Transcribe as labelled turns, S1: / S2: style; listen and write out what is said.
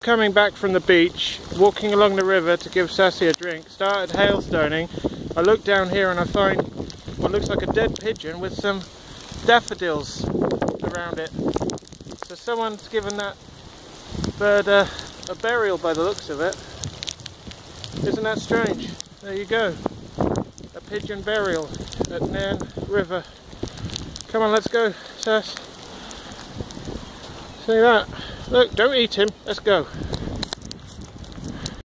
S1: Coming back from the beach, walking along the river to give Sassy a drink, started hailstoning. I look down here and I find what looks like a dead pigeon with some daffodils around it. So someone's given that bird uh, a burial by the looks of it. Isn't that strange? There you go. A pigeon burial at Nairn River. Come on, let's go, Sass. See that? Look, don't eat him. Let's go.